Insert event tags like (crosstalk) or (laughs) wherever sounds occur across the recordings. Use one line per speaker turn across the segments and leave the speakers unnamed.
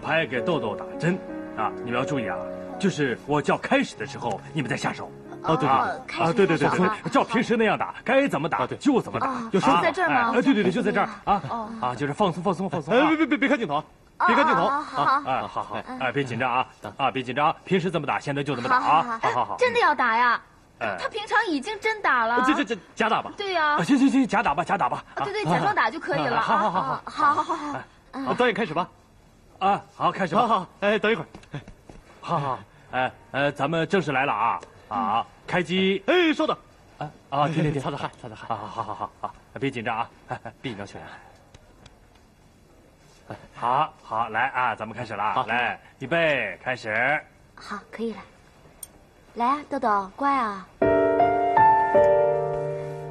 拍给豆豆打针啊！你们要注意啊，就是我叫开始的时候，你们再下手。
哦，对对
啊，对对对对，照平时那样打，该怎么打就怎么打。
有时候在这儿吗？
哎，对对对，就在这儿啊啊，就是放松放松放松。
哎，别别别别看镜头，别看镜头
啊！
哎，好好，哎，别紧张啊啊，别紧张，平时怎么打，现在就怎么打啊！好好好，
真的要打呀？他平常已经真打了。
这这这假打吧？
对呀。
行行行，假打吧，假打吧。
对对，假装打就可以了。
好好好好，
好好好好。
好，导演开始吧。
啊，好，开始吧。
好好，哎，等一会儿。
好好，哎，呃，咱们正式来了啊！好，开机。
哎，稍等。
啊啊，停停停，
擦擦汗，擦擦汗。
好好好好好好，别紧张啊，别紧张，秀妍。好好，来啊，咱们开始了。来，预备，开始。
好，可以了。来啊，豆豆，乖啊。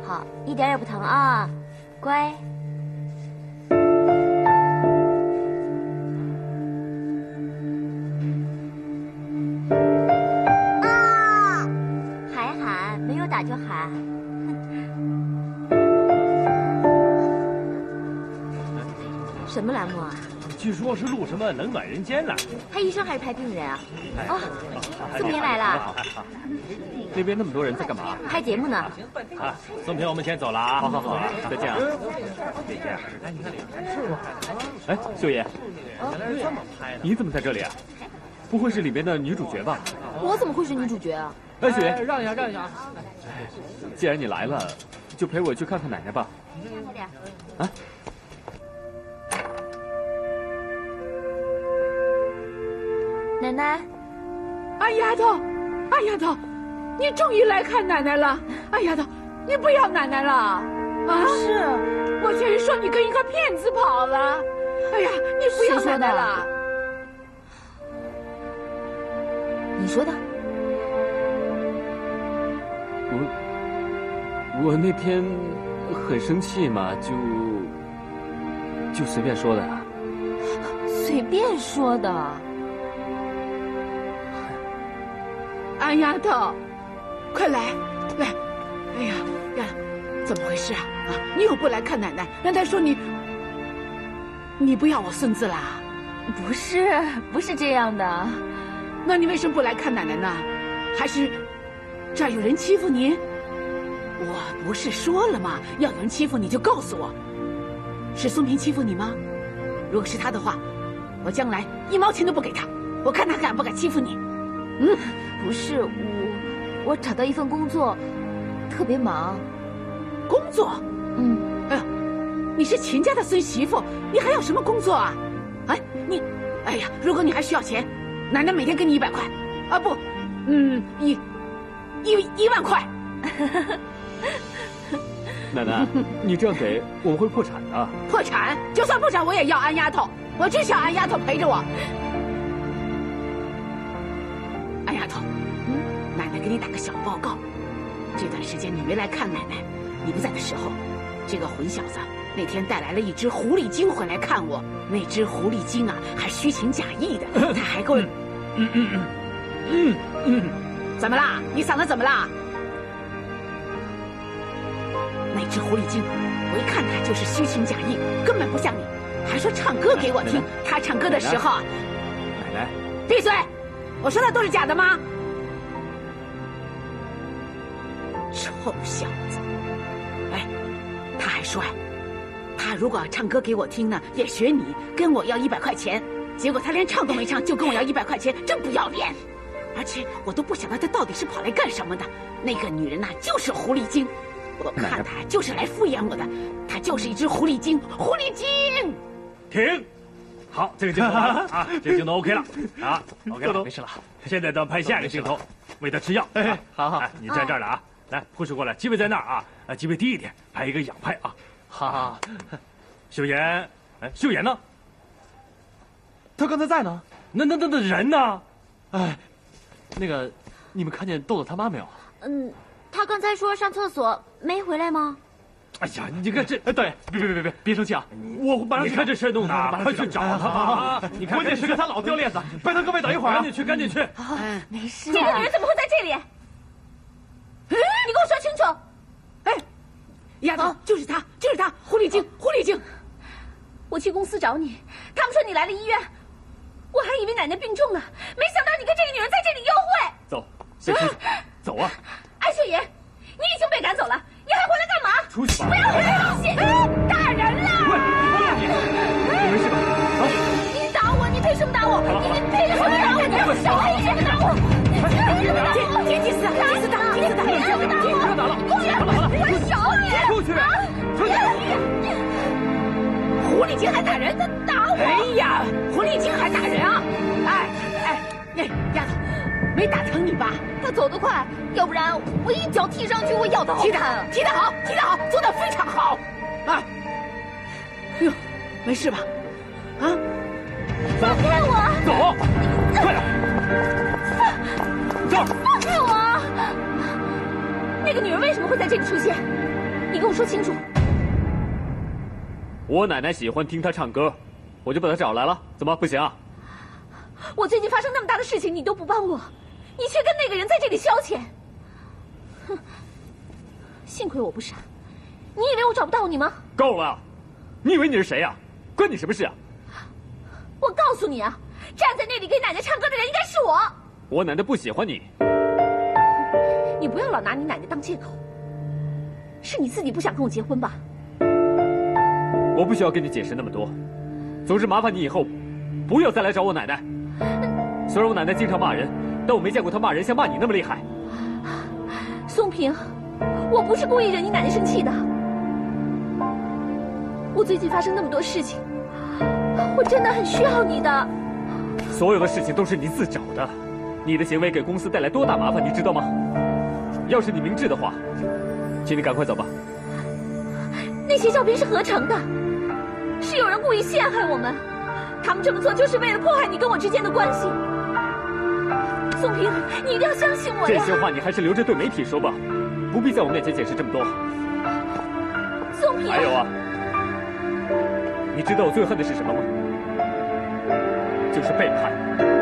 好，一点也不疼啊，乖。什么栏目啊？
据说是录什么冷暖人间了。
拍医生还是拍病人啊？哦，宋平来了。
那边那么多人在干嘛？
拍节目呢。
啊，宋平，我们先走了啊。
好好好，再见啊。
再见。哎，你看
哎，秀妍，你怎么在这里啊？不会是里面的女主角吧？
我怎么会是女主角啊？
哎，雪妍，
让一下，让一下。
既然你来了，就陪我去看看奶奶吧。
快点。
啊！
奶奶，
二丫头，二丫头，你终于来看奶奶了。二丫头，你不要奶奶了啊？
是，
我听人说你跟一个骗子跑了。哎呀，你不要奶奶了。
你说的。
我我那天很生气嘛，就就随便说的。
随便说的。
安丫头，快来来！哎呀呀，怎么回事啊？啊，你又不来看奶奶？难道说你你不要我孙子啦？
不是，不是这样的。
那你为什么不来看奶奶呢？还是这儿有人欺负你？我不是说了吗？要有人欺负你就告诉我。是孙平欺负你吗？如果是他的话，我将来一毛钱都不给他。我看他敢不敢欺负你。
嗯，不是我，我找到一份工作，特别忙。
工作？
嗯。
哎呀，你是秦家的孙媳妇，你还要什么工作啊？哎，你，哎呀，如果你还需要钱，奶奶每天给你一百块，啊不，嗯，一，一一万块。(laughs)
奶奶，你这样给我们会破产的。(laughs)
破产？就算破产，我也要安丫头。我就想安丫头陪着我。你打个小报告。这段时间你没来看奶奶，你不在的时候，这个混小子那天带来了一只狐狸精回来看我。那只狐狸精啊，还虚情假意的，他还给我……嗯嗯嗯嗯嗯，怎么啦？你嗓子怎么啦？那只狐狸精，我一看他就是虚情假意，根本不像你，还说唱歌给我听。他唱歌的时候，
奶奶，
闭嘴！我说的都是假的吗？臭小子！哎，他还说，他如果唱歌给我听呢，也学你跟我要一百块钱。结果他连唱都没唱，就跟我要一百块钱，真不要脸！而且我都不晓得他到底是跑来干什么的。那个女人呐，就是狐狸精。我看他就是来敷衍我的，他就是一只狐狸精，狐狸精。
停，好，这个镜头啊，这个镜头 OK 了啊，(laughs) OK 了，
没事了。
现在咱拍下一个镜头，(laughs) 喂他吃药。
哎，好好，
你站这儿了啊，来，护士过来，机位在那儿啊，啊，机位低一点，拍一个仰拍啊。
好，
秀妍，哎，秀妍呢？
她刚才在呢。
那那那那人呢？
哎，那个，你们看见豆豆他妈没有？
嗯。他刚才说上厕所没回来吗？
哎呀，你看这，
哎，导演，别别别别别生气啊！我马上
你看这事弄的，快去找他啊！你看，
关键时刻他老掉链子，拜托各位等一会儿，
赶紧去，赶紧去。
没事。
这个女人怎么会在这里？你给我说清楚！
哎，丫头，就是他，就是他，狐狸精，狐狸精！
我去公司找你，他们说你来了医院，我还以为奶奶病重了，没想到你跟这个女人在这里幽会。
走，先出去，走啊！
艾秀妍，你已经被赶走了，你还回来干嘛？
出去吧！
不要回来东西！打人了！
喂，你你没事吧？啊！
你打我！你凭什么打我？
人？
他打我！
哎呀，狐狸精还打人啊！哎哎，那丫头，没打疼你吧？
他走得快，要不然我一脚踢上去，我咬得好
踢得好，踢得好，踢得好，做得非常好。啊！哎呦，没事吧？啊！
放开我！
走，快点！走！
放开我！那个女人为什么会在这里出现？你跟我说清楚。
我奶奶喜欢听她唱歌，我就把她找来了。怎么不行啊？
我最近发生那么大的事情，你都不帮我，你却跟那个人在这里消遣。哼！幸亏我不傻，你以为我找不到你吗？
够了！你以为你是谁呀？关你什么事啊？
我告诉你啊，站在那里给奶奶唱歌的人应该是我。
我奶奶不喜欢你。
你不要老拿你奶奶当借口。是你自己不想跟我结婚吧？
我不需要跟你解释那么多。总之，麻烦你以后不要再来找我奶奶。虽然我奶奶经常骂人，但我没见过她骂人像骂你那么厉害。
宋平，我不是故意惹你奶奶生气的。我最近发生那么多事情，我真的很需要你的。
所有的事情都是你自找的，你的行为给公司带来多大麻烦，你知道吗？要是你明智的话，请你赶快走吧。
那些照片是合成的，是有人故意陷害我们，他们这么做就是为了破坏你跟我之间的关系。宋平，你一定要相信我
呀！这些话你还是留着对媒体说吧，不必在我面前解释这么多。
宋平，
还有啊，你知道我最恨的是什么吗？就是背叛。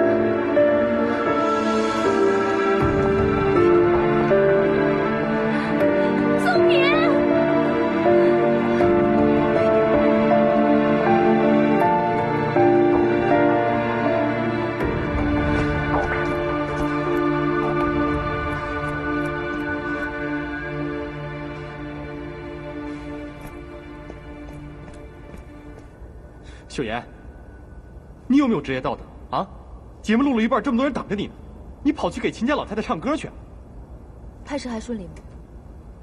秀妍，你有没有职业道德啊？节目录了一半，这么多人等着你呢，你跑去给秦家老太太唱歌去？
拍摄还顺利吗？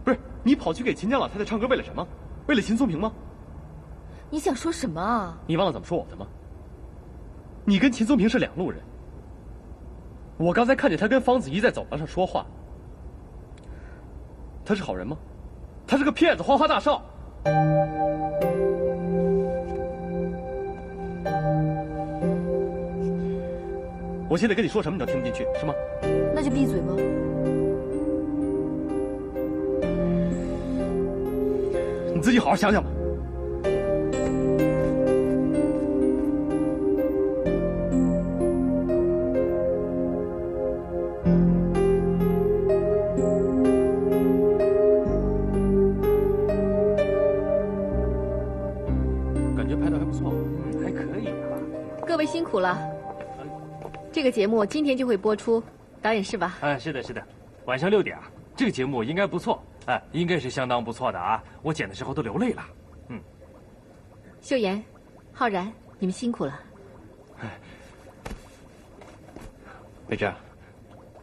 不是，你跑去给秦家老太太唱歌为了什么？为了秦松平吗？
你想说什么啊？
你忘了怎么说我的吗？你跟秦松平是两路人。我刚才看见他跟方子怡在走廊上说话，他是好人吗？他是个骗子，花花大少。我现在跟你说什么你都听不进去，是吗？
那就闭嘴吧。
你自己好好想想吧。
这个节目今天就会播出，导演是吧？
哎，是的，是的，晚上六点啊。这个节目应该不错，哎，应该是相当不错的啊。我剪的时候都流泪了。嗯，
秀妍、浩然，你们辛苦了。
哎美芝，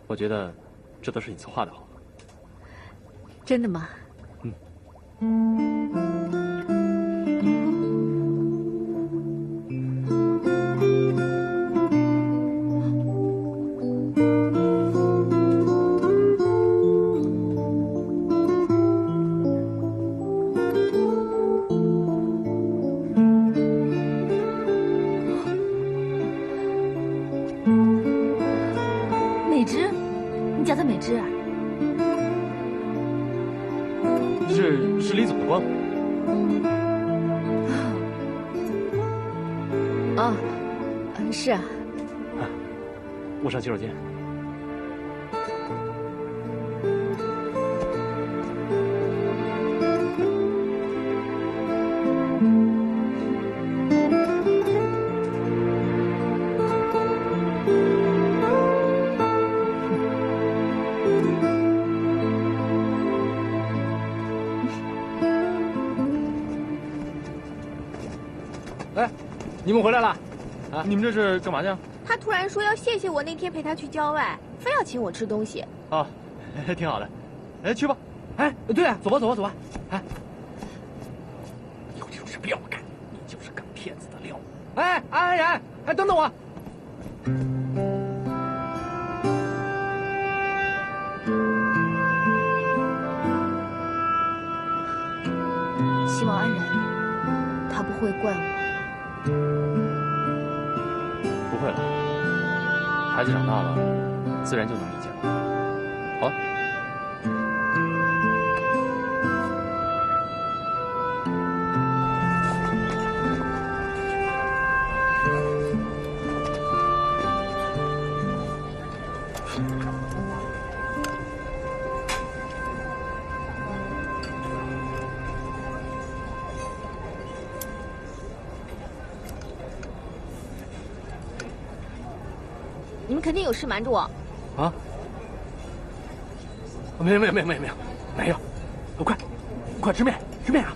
我觉得这都是你策划的好。
真的吗？
美你
们回来了。
啊，你们这是干嘛去？
他突然说要谢谢我那天陪他去郊外，非要请我吃东西。
啊，(laughs) 挺好的。哎，去吧。
哎，对啊，走吧，走吧，走吧。哎，有就是不要干，你就是干骗子的料。哎，安然，哎，等等我。
希望安然，他不会怪我。
孩子长大了，自然就能理解。
瞒着我。
啊？没有没有没有没有没有，快快吃面吃面啊！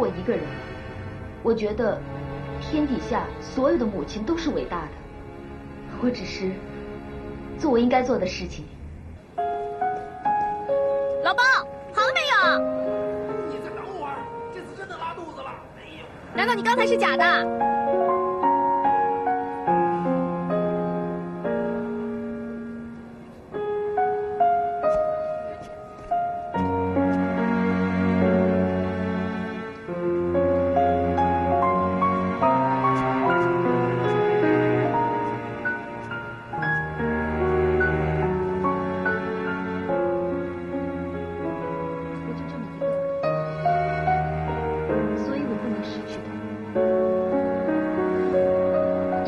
我
一个人。我
觉得天底下所有的母亲都是伟大的。我只是做我应该做的事情。
老包，好了没有？
你再等会儿，这次真的拉肚子了。哎呦！
难道你刚才是假的？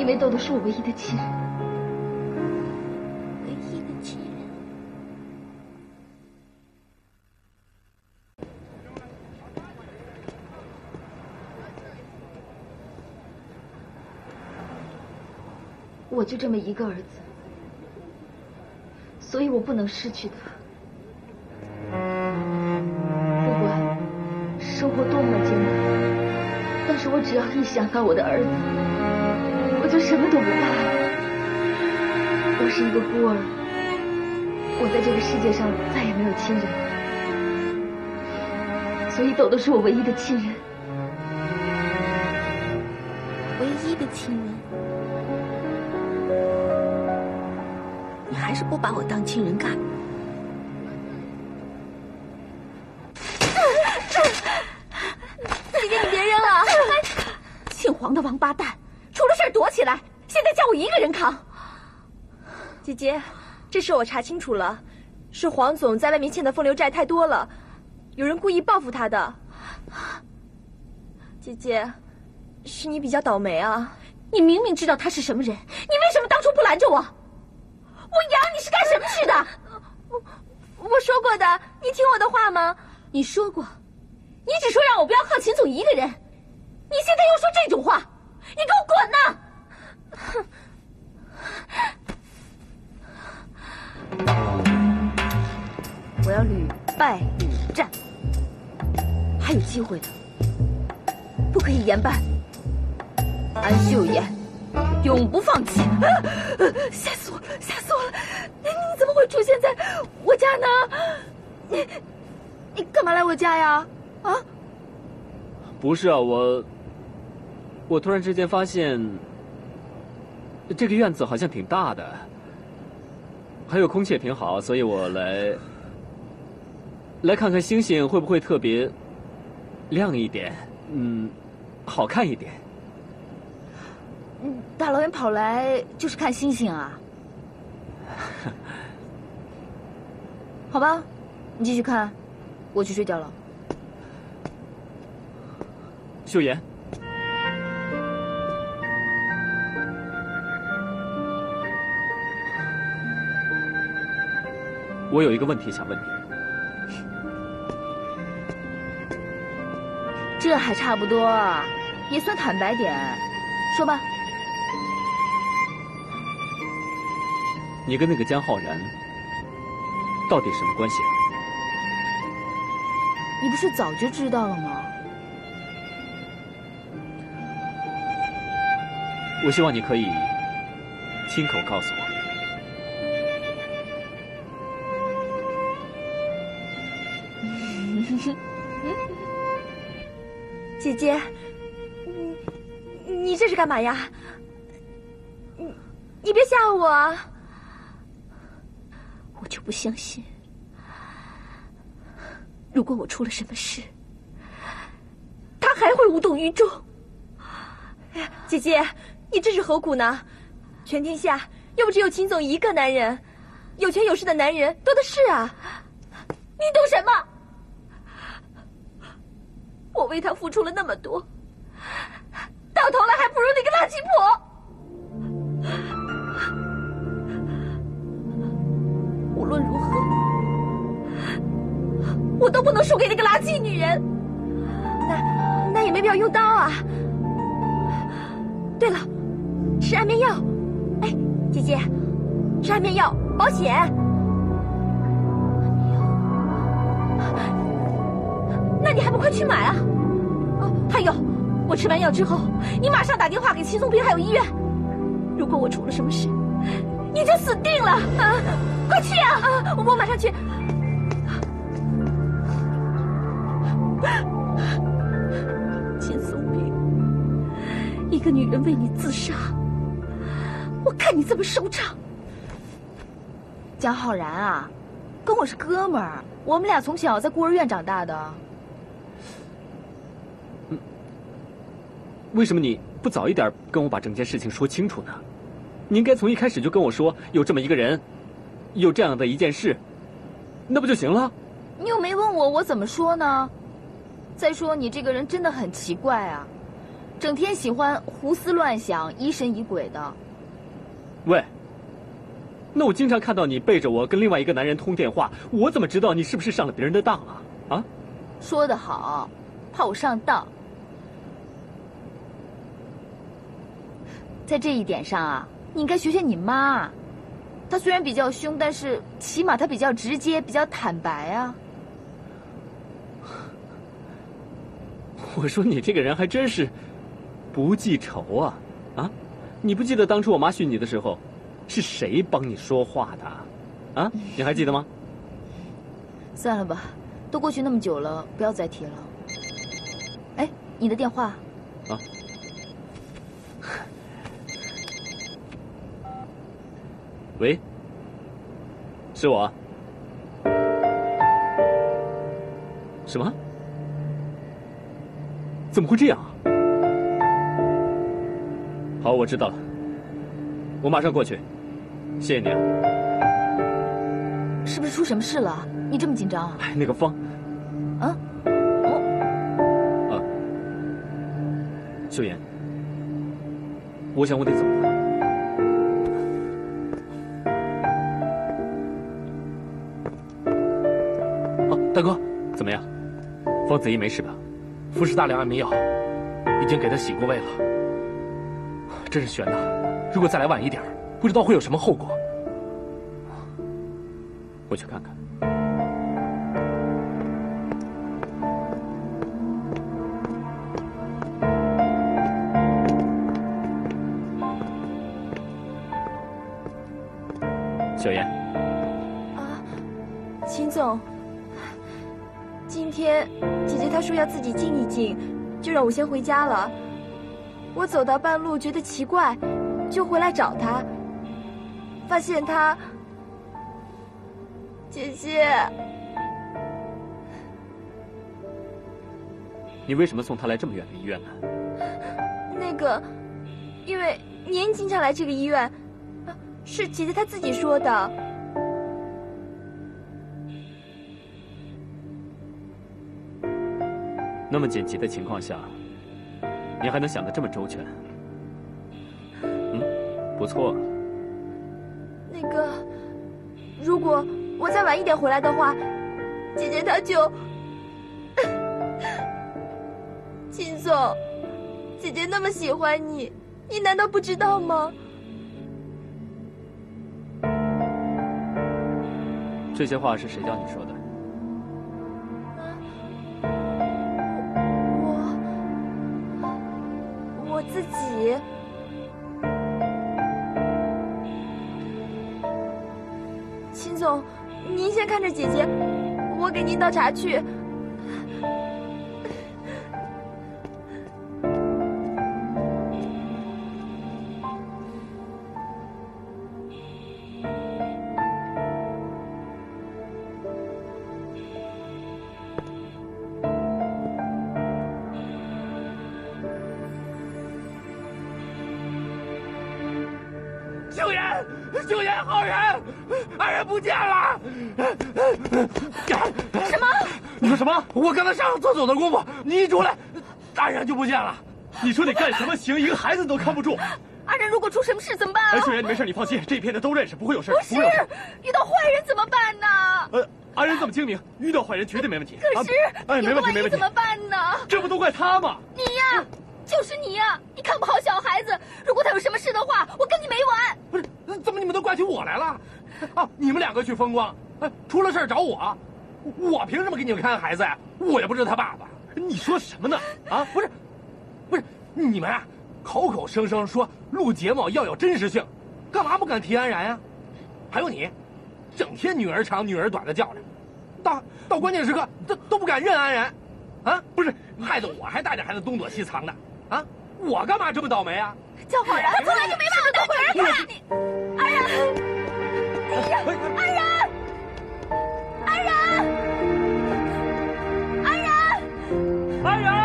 因为豆豆是我唯一的亲人。唯一的亲人。我就这么一个儿子，所以我不能失去他。不管生活多么艰难，但是我只要一想到我的儿子，什么都不怕。我是一个孤儿，我在这个世界上再也没有亲人，所以豆豆是我唯一的亲人。
唯一的亲人，你还是不把我当亲人看。姐姐，
这事我查清楚了，是黄总在外面欠的风流债太多了，有人故意报复他的。姐姐，是你比较倒霉啊！
你明明知道他是什么人，你为什么当初不拦着我？我养你是干什么去的？
我我说过的，你听我的话吗？
你说过，你只说让我不要靠秦总一个人，你现在又说这种话，你给我滚呐！我要屡败屡战，还有机会的，不可以言败。安秀妍，永不放弃！吓死我，吓死我了！你怎么会出现在我家呢？你你干嘛来我家呀？啊？
不是啊，我我突然之间发现，这个院子好像挺大的，还有空气也挺好，所以我来来看看星星会不会特别亮一点，嗯，好看一点。
嗯，大老远跑来就是看星星啊？好吧，你继续看，我去睡觉了。
秀妍，我有一个问题想问你。
这还差不多，也算坦白点，说吧。
你跟那个江浩然到底什么关系啊？
你不是早就知道了吗？
我希望你可以亲口告诉我。
姐，你你这是干嘛呀？你你别吓我啊！我就不相信，如果我出了什么事，他还会无动于衷。姐姐，你这是何苦呢？全天下又不只有秦总一个男人，有权有势的男人多的是啊！你懂什么？为他付出了那么多，到头来还不如那个垃圾婆。无论如何，我都不能输给那个垃圾女人。那那也没必要用刀啊。对了，吃安眠药。哎，姐姐，吃安眠药保险。那你还不快去买啊！还有，我吃完药之后，你马上打电话给秦松平还有医院。如果我出了什么事，你就死定了啊！快去啊！我马上去。秦松平，一个女人为你自杀，我看你怎么收场。
江浩然啊，跟我是哥们儿，我们俩从小在孤儿院长大的。
为什么你不早一点跟我把整件事情说清楚呢？你应该从一开始就跟我说有这么一个人，有这样的一件事，那不就行了？
你又没问我，我怎么说呢？再说你这个人真的很奇怪啊，整天喜欢胡思乱想、疑神疑鬼的。
喂，那我经常看到你背着我跟另外一个男人通电话，我怎么知道你是不是上了别人的当啊？啊？
说得好，怕我上当。在这一点上啊，你应该学学你妈。她虽然比较凶，但是起码她比较直接，比较坦白啊。
我说你这个人还真是不记仇啊！啊，你不记得当初我妈训你的时候，是谁帮你说话的？啊，你还记得吗？(laughs)
算了吧，都过去那么久了，不要再提了。哎，你的电话。
喂，是我。什么？怎么会这样啊？好，我知道了，我马上过去。谢谢你啊。
是不是出什么事了？你这么紧张啊？
哎，那个方。
啊？哦。
啊，秀妍，我想我得走了。
大哥，
怎么样？方子怡没事吧？
服食大量安眠药，已经给她洗过胃了。真是悬呐！如果再来晚一点，不知道会有什么后果。
我去看看。
回家了。我走到半路觉得奇怪，就回来找他，发现他
姐姐，
你为什么送他来这么远的医院呢？
那个，因为您经常来这个医院，啊是姐姐她自己说的。
那么紧急的情况下，你还能想得这么周全？嗯，不错。
那个，如果我再晚一点回来的话，姐姐她就…… (laughs) 秦总，姐姐那么喜欢你，你难道不知道吗？
这些话是谁教你说的？
先看着姐姐，我给您倒茶去。
我刚才上厕所的功夫，你一出来，二人就不见了。
你说你干什么行？一个孩子都看不住。
二人如果出什么事怎么办啊？
哎，秀妍，你没事，你放心，这一片的都认识，不会有事，
不是。遇到坏人怎么办呢？
呃，阿仁这么精明，遇到坏人绝对没问题。
可是
啊哎，没问题，没问题
怎。么办呢？
这不都怪他吗？
你呀，就是你呀！你看不好小孩子，如果他有什么事的话，我跟你没完。
不是，怎么你们都怪起我来了？啊，你们两个去风光，哎，出了事儿找我，我凭什么给你们看孩子呀？我又不是他爸爸。
你说什么呢？
啊，不是，不是，你们啊，口口声声说录节目要有真实性，干嘛不敢提安然呀？还有你，整天女儿长女儿短的叫着，到到关键时刻都都不敢认安然，啊，不是，害得我还带着孩子东躲西藏的，啊，我干嘛这么倒霉啊？
叫好人，他从来就没把我当回人看。你，安然，哎呀，安然，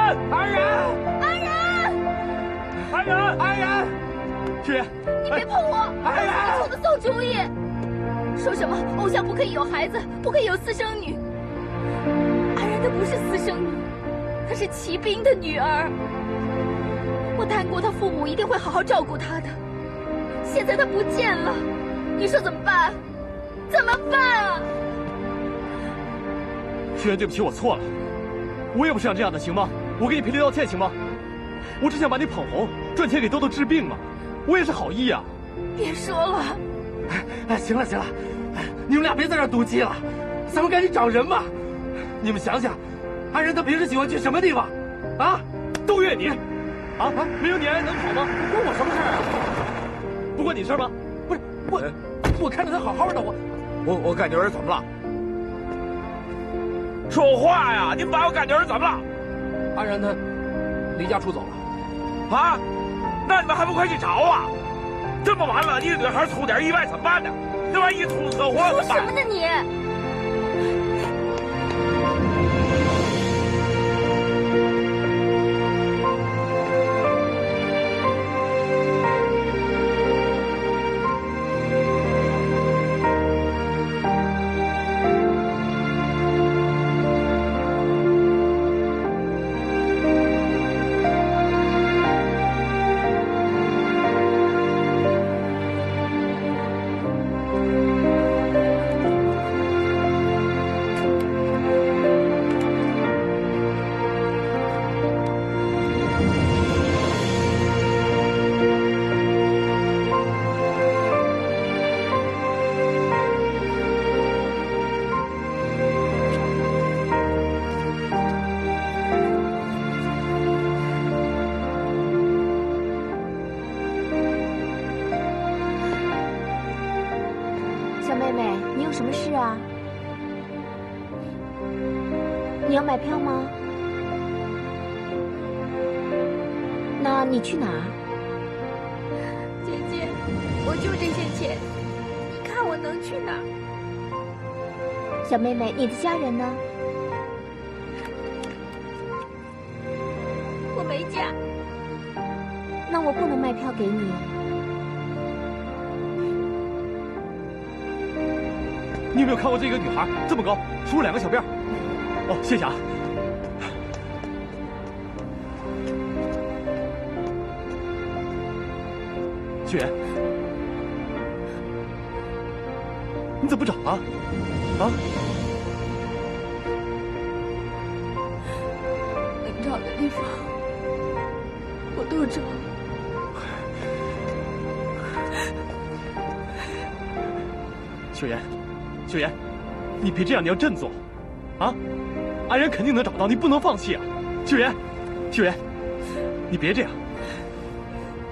安然，安然，
安然，安然，
安然，你别碰我！
安然
你错的馊主意。说什么偶像不可以有孩子，不可以有私生女？安然她不是私生女，她是骑兵的女儿。我答应过她父母一定会好好照顾她的。现在她不见了，你说怎么办？怎么办啊？
雪，对不起，我错了，我也不想这样的，行吗？我给你赔礼道歉，行吗？我只想把你捧红，赚钱给豆豆治病嘛，我也是好意啊、
别说了，
哎，行了行了，哎你们俩别在这儿赌气了，咱们赶紧找人吧。你们想想，安然她平时喜欢去什么地方？啊，
都怨你，啊，没有你安能好吗？
关我什么事啊？
不关你事吗？
不是我，我看着她好好的，我
我我干女儿怎么了？
说话呀！你把我干女儿怎么了？
安然她离家出走了。
啊？那你们还不快去找啊？这么晚了，你女孩出点意外怎么办呢？这万一出车祸
说
怎么办？
什么呢你？
妹妹，你
的家人呢？
我没家。
那我不能卖票给你。
你有没有看过这个女孩这么高，梳两个小辫儿？哦，谢谢啊。雪妍，你怎么不找啊？啊？秀妍，秀妍，你别这样，你要振作，啊！安然肯定能找到，你不能放弃啊！秀妍，秀妍，你别这样，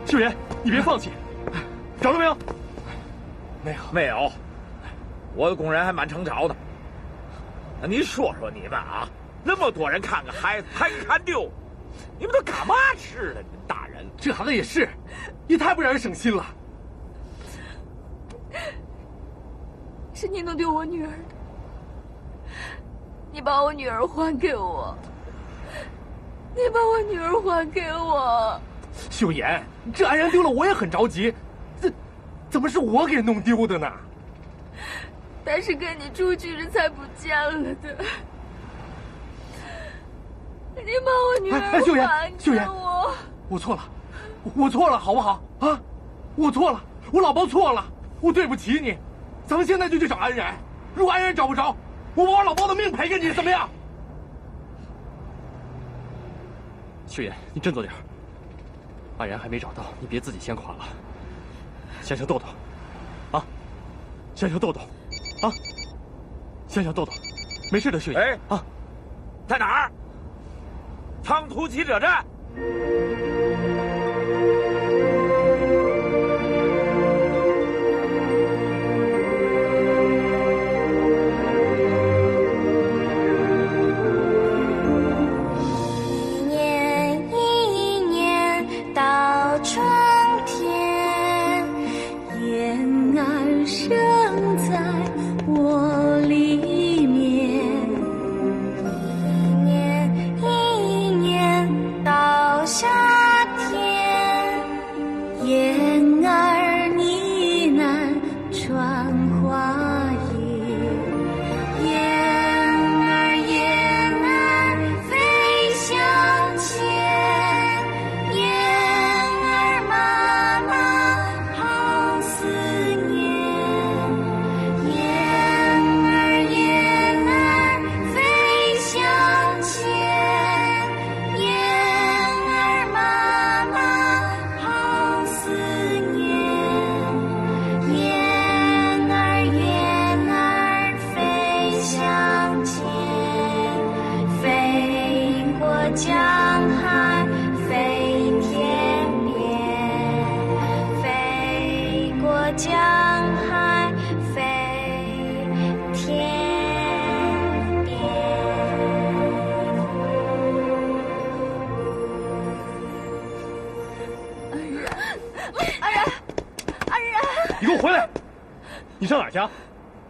秀妍，你别放弃，找到没有？
没有，
没有，我的工人还满城找呢。那你说说你们啊，那么多人看个孩子还看丢，你们都干嘛吃的？你们大人
这行也是，也太不让人省心了。
是你弄丢我女儿的，你把我女儿还给我，你把我女儿还给我。
秀妍，这安然丢了，我也很着急，这怎么是我给弄丢的呢？
他是跟你出去时才不见了的，你把我女儿
哎哎秀妍
还给
秀妍
我。
我错了，我错了，好不好啊？我错了，我老包错了，我对不起你。咱们现在就去找安然，如果安然找不着，我把我老包的命赔给你，怎么样？
秀妍，你振作点。安然还没找到，你别自己先垮了。想想豆豆，啊，想想豆豆，啊，想想豆豆，没事的，秀妍。
哎
啊，
在哪儿？长途汽车站。
你给我回来！你上哪儿去啊？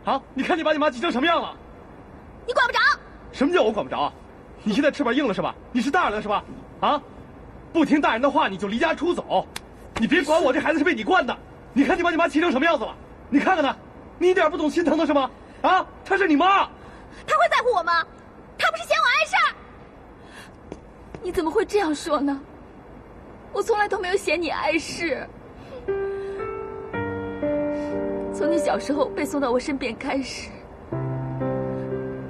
啊！你看你把你妈急成什么样了？
你管不着。
什么叫我管不着啊？你现在翅膀硬了是吧？你是大人了是吧？啊！不听大人的话你就离家出走，你别管我，这孩子是被你惯的。你看你把你妈气成什么样子了？你看看她，你一点不懂心疼她是吗？啊！她是你妈。
她会在乎我吗？她不是嫌我碍事儿。
你怎么会这样说呢？我从来都没有嫌你碍事。从你小时候被送到我身边开始，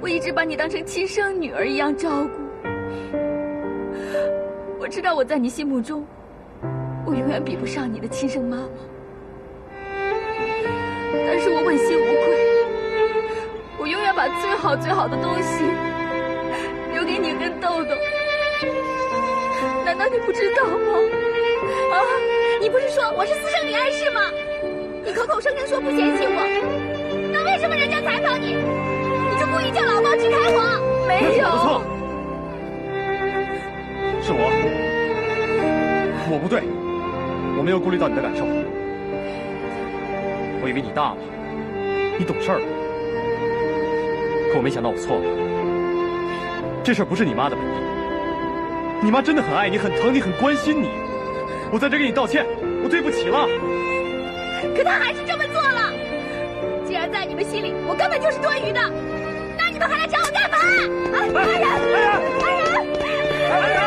我一直把你当成亲生女儿一样照顾。我知道我在你心目中，我永远比不上你的亲生妈妈。但是我问心无愧，我永远把最好最好的东西留给你跟豆豆。难道你不知道吗？啊，
你不是说我是私生女碍事吗？你口口声声说不嫌弃我，那为什么人家采访你，你就故意叫老包去开我？
没有。
我错，是我，我不对，我没有顾虑到你的感受。我以为你大了，你懂事了。可我没想到我错了，这事儿不是你妈的问题。你妈真的很爱你，很疼你，很关心你。我在这给你道歉，我对不起了。
可他还是这么做了。既然在你们心里我根本就是多余的，那你们还来找我干嘛？啊，安然，安然，安然，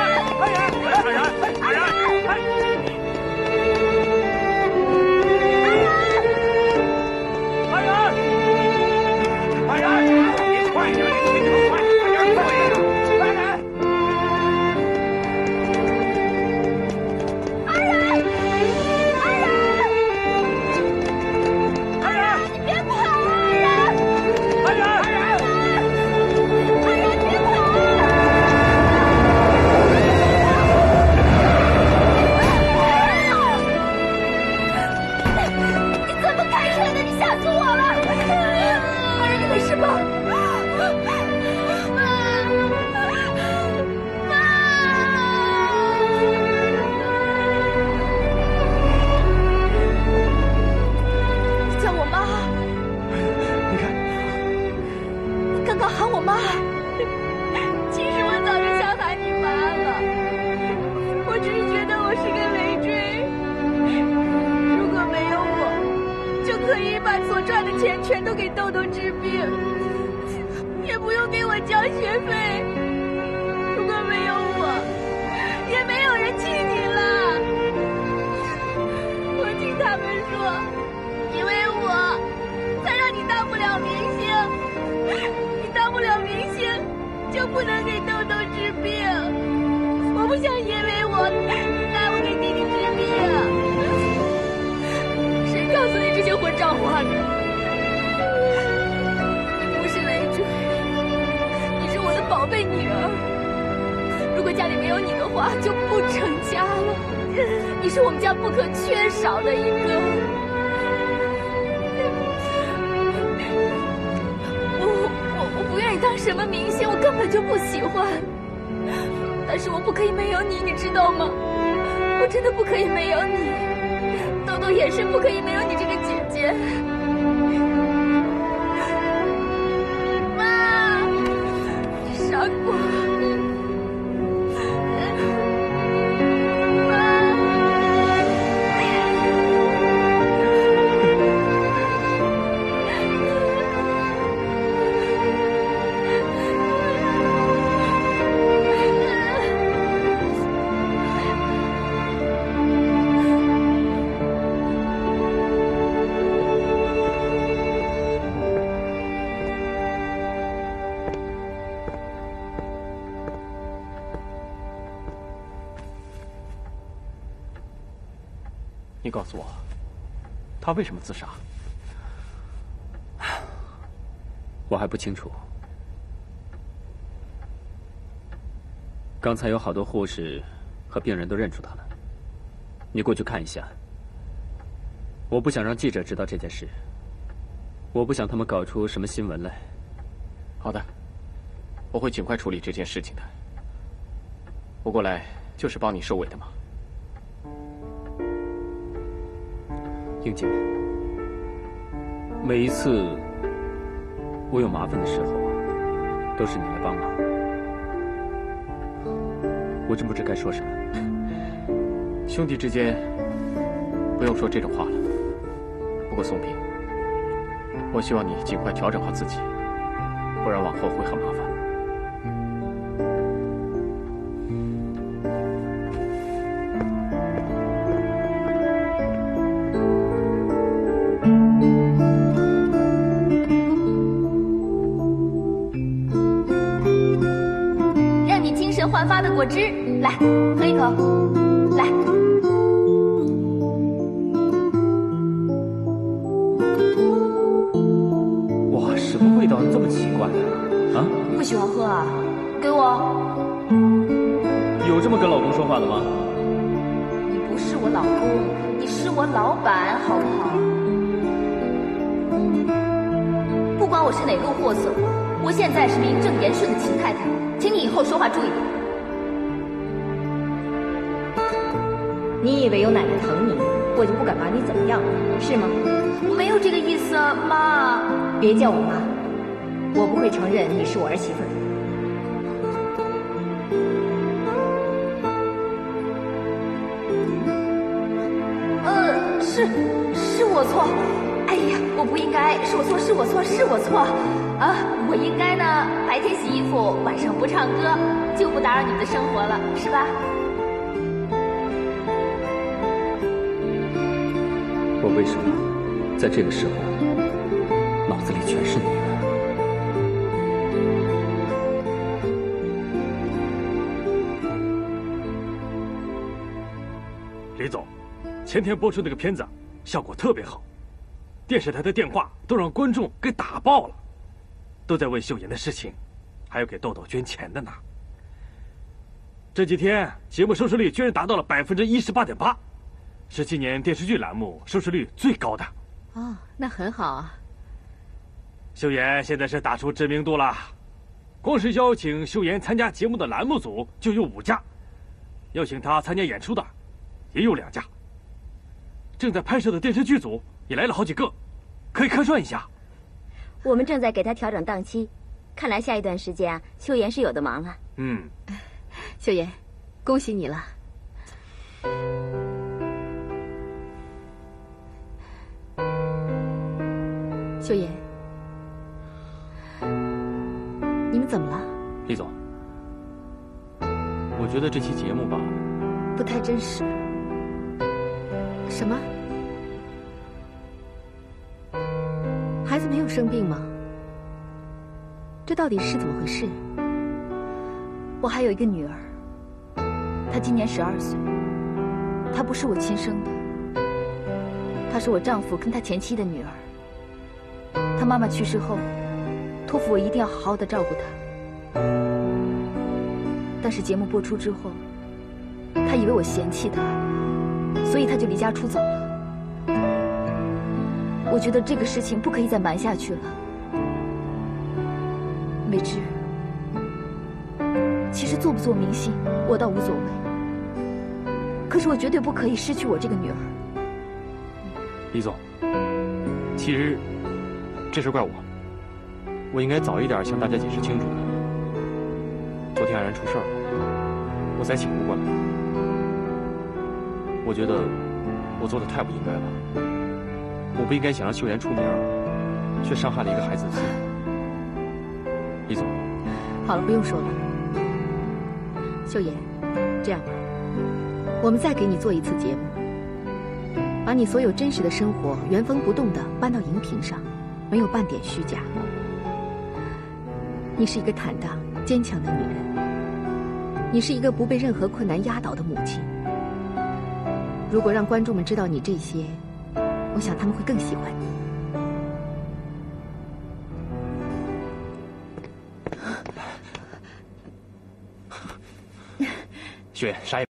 本就不喜欢。但是我不可以没有你，你知道吗？我真的不可以没有你。豆豆也是不可以没有
他为什么自杀？
我还不清楚。刚才有好多护士和病人都认出他了，你过去看一下。我不想让记者知道这件事，我不想他们搞出什么新闻来。
好的，我会尽快处理这件事情的。我过来就是帮你收尾的嘛。
英姐，每一次我有麻烦的时候，都是你来帮忙。我真不知该说什么。
兄弟之间不用说这种话了。不过宋平，我希望你尽快调整好自己，不然往后会很麻烦。
现在是名正言顺的秦太太，请你以后说话注意点。你以为有奶奶疼你，我就不敢把你怎么样，是吗？
我没有这个意思，妈。
别叫我妈，我不会承认你是我儿媳妇儿。呃，是，是我错。哎呀，我不应该，是我错，是我错，是我错。啊，我应该呢，白天洗衣服，晚上不唱歌，就不打扰你们的生活了，是吧？
我为什么在这个时候脑子里全是你呢？
李总，前天播出那个片子效果特别好，电视台的电话都让观众给打爆了，都在问秀妍的事情，还有给豆豆捐钱的呢。这几天节目收视率居然达到了百分之一十八点八，是今年电视剧栏目收视率最高的。
哦，那很好啊。
秀妍现在是打出知名度了，光是邀请秀妍参加节目的栏目组就有五家，邀请她参加演出的也有两家。正在拍摄的电视剧组也来了好几个，可以客串一下。
我们正在给他调整档期，看来下一段时间啊，秀妍是有的忙了。
嗯，(laughs)
秀妍，恭喜你了。秀妍，你们怎么了？
李总，我觉得这期节目吧，
不太真实。什么？生病吗？这到底是怎么回事？
我还有一个女儿，她今年十二岁，她不是我亲生的，她是我丈夫跟他前妻的女儿。她妈妈去世后，托付我一定要好好的照顾她。但是节目播出之后，她以为我嫌弃她，所以她就离家出走了。我觉得这个事情不可以再瞒下去了，美芝。其实做不做明星，我倒无所谓。可是我绝对不可以失去我这个女儿。
李总，其实这事怪我，我应该早一点向大家解释清楚的。昨天安然出事了，我才醒悟过来。我觉得我做的太不应该了，我不应该想让秀妍出名，却伤害了一个孩子的心。李总，
好了，不用说了。秀妍，这样吧，我们再给你做一次节目，把你所有真实的生活原封不动的搬到荧屏上，没有半点虚假。你是一个坦荡坚强的女人，你是一个不被任何困难压倒的母亲。如果让观众们知道你这些，我想他们会更喜欢你。
雪，啥也。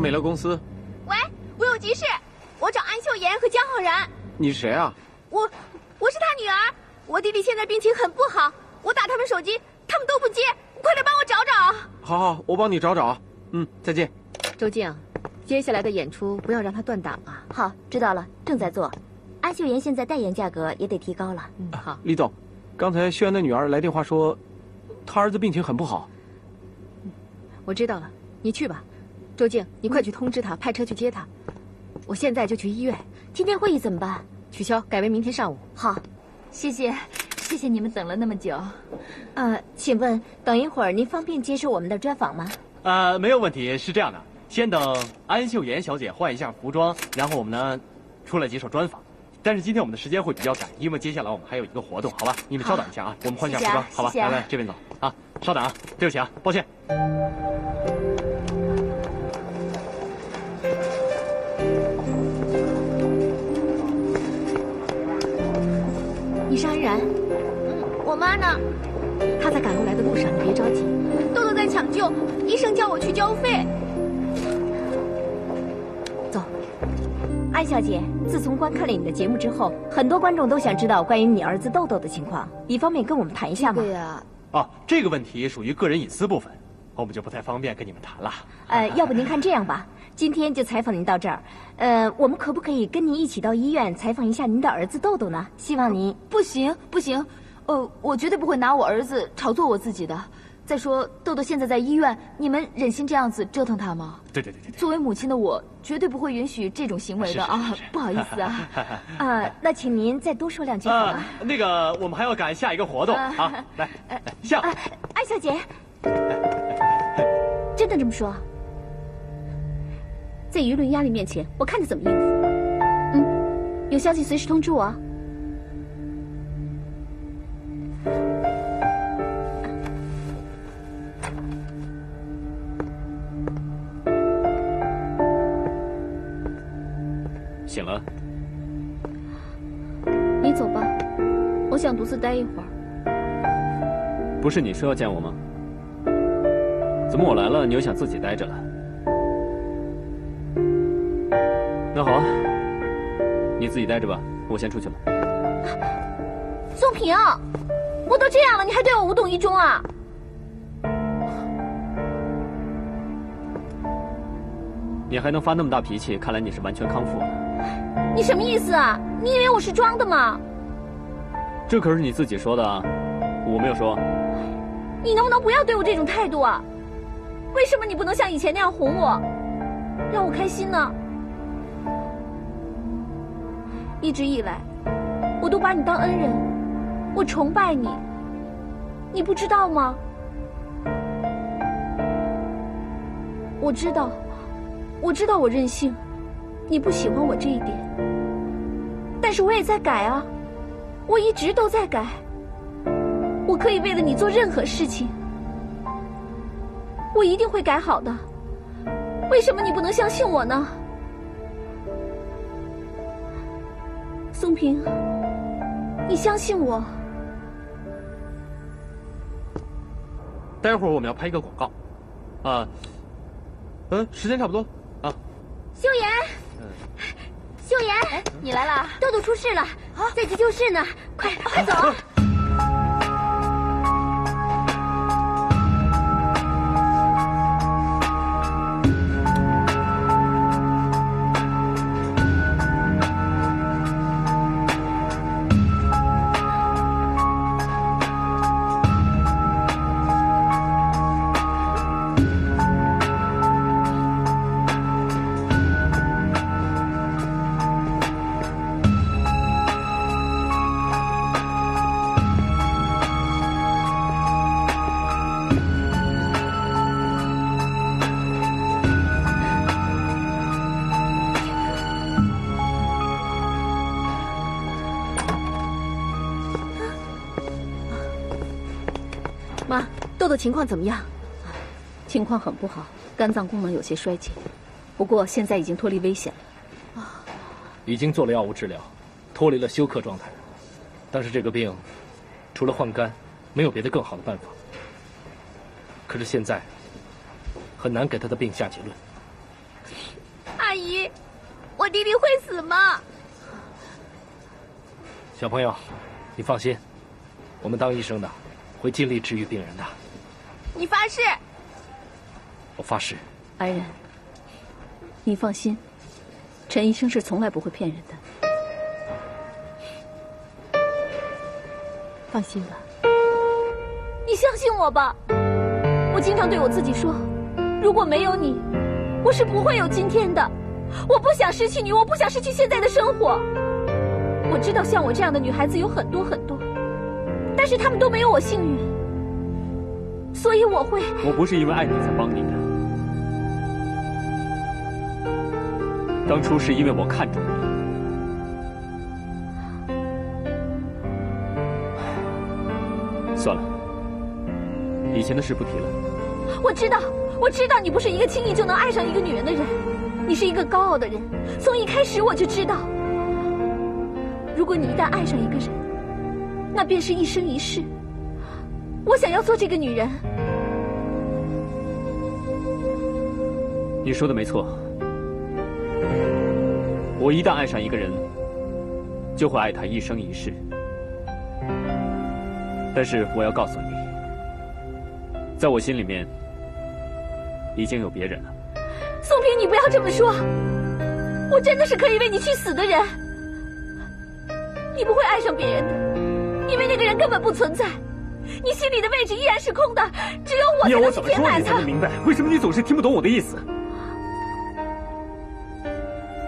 美乐公司，
喂，我有急事，我找安秀妍和江浩然。
你是谁啊？
我我是他女儿，我弟弟现在病情很不好，我打他们手机，他们都不接，你快点帮我找找。
好好，我帮你找找。嗯，再见。
周静，接下来的演出不要让他断档啊。
好，知道了，正在做。安秀妍现在代言价格也得提高了。
嗯，好。
李总，刚才秀妍的女儿来电话说，她儿子病情很不好。
我知道了，你去吧。周静，你快去通知他，派车去接他。我现在就去医院。
今天会议怎么办？
取消，改为明天上午。
好，
谢谢，谢谢你们等了那么久。
呃，请问等一会儿您方便接受我们的专访吗？
呃，没有问题。是这样的，先等安秀妍小姐换一下服装，然后我们呢，出来接受专访。但是今天我们的时间会比较赶，因为接下来我们还有一个活动，好吧？你们稍等一下啊，我们换一下服装，好吧？来来，这边走啊，稍等啊，对不起啊，抱歉。
你是安然？
嗯，我妈呢？
她在赶路来的路上，你别着急。
豆豆在抢救，医生叫我去交费。
走，
安小姐，自从观看了你的节目之后，很多观众都想知道关于你儿子豆豆的情况，你方便跟我们谈一下吗？
对呀。
哦，这个问题属于个人隐私部分，我们就不太方便跟你们谈了。
呃，要不您看这样吧，今天就采访您到这儿。呃，我们可不可以跟您一起到医院采访一下您的儿子豆豆呢？希望您
不行不行，呃，我绝对不会拿我儿子炒作我自己的。再说，豆豆现在在医院，你们忍心这样子折腾他吗？
对对对对对。
作为母亲的我，绝对不会允许这种行为的啊！(laughs) 不好意思啊。(laughs)
啊，那请您再多说两句好吗？
那个，我们还要赶下一个活动啊！来，笑。
艾小姐，真的这么说？在舆论压力面前，我看着怎么应付。嗯，有消息随时通知我。
啊醒了，
你走吧，我想独自待一会儿。
不是你说要见我吗？怎么我来了，你又想自己待着了？那好，你自己待着吧，我先出去了。
宋平，我都这样了，你还对我无动于衷啊？
你还能发那么大脾气，看来你是完全康复了。
你什么意思啊？你以为我是装的吗？
这可是你自己说的啊，我没有说。
你能不能不要对我这种态度啊？为什么你不能像以前那样哄我，让我开心呢？一直以来，我都把你当恩人，我崇拜你，你不知道吗？我知道，我知道我任性，你不喜欢我这一点，但是我也在改啊，我一直都在改，我可以为了你做任何事情，我一定会改好的。为什么你不能相信我呢？宋平，你相信我。
待会儿我们要拍一个广告，啊，嗯，时间差不多啊。
秀妍，秀妍，
你来了。
豆豆出事了，在急救室呢，快快走。(laughs)
妈，豆豆情况怎么样？
情况很不好，肝脏功能有些衰竭，不过现在已经脱离危险了。
啊已经做了药物治疗，脱离了休克状态。
但是这个病，除了换肝，没有别的更好的办法。可是现在，很难给他的病下结论。
阿姨，我弟弟会死吗？
小朋友，你放心，我们当医生的会尽力治愈病人的。
你发誓？
我发誓。
安然，你放心，陈医生是从来不会骗人的。
放心吧，
你相信我吧。我经常对我自己说，如果没有你，我是不会有今天的。我不想失去你，我不想失去现在的生活。我知道像我这样的女孩子有很多很多，但是她们都没有我幸运，所以我会。
我不是因为爱你才帮你的，当初是因为我看中你。算了，以前的事不提了。
我知道，我知道你不是一个轻易就能爱上一个女人的人，你是一个高傲的人。从一开始我就知道，如果你一旦爱上一个人，那便是一生一世。我想要做这个女人。
你说的没错，我一旦爱上一个人，就会爱他一生一世。但是我要告诉你，在我心里面已经有别人了。
宋平，你不要这么说，我真的是可以为你去死的人。你不会爱上别人的，因为那个人根本不存在，你心里的位置依然是空的，只有我才能去填满它。
你要我怎么说你才能明白？为什么你总是听不懂我的意思？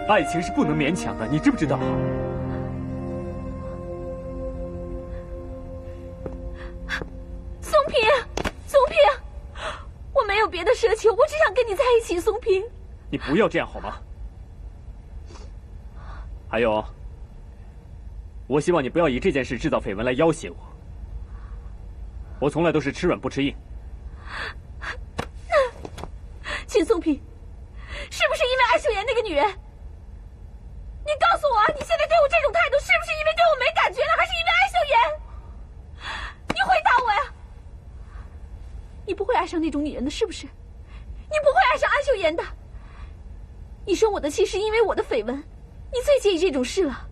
爱情是不能勉强的，你知不知道？
松平，松平，我没有别的奢求，我只想跟你在一起。松平，
你不要这样好吗？还有，我希望你不要以这件事制造绯闻来要挟我。我从来都是吃软不吃硬。
秦松平，是不是因为安秀妍那个女人？你告诉我，你现在对我这种态度，是不是因为对我没感觉了，还是因为安秀妍？你回答我呀！你不会爱上那种女人的，是不是？你不会爱上安秀妍的。你生我的气是因为我的绯闻，你最介意这种事了。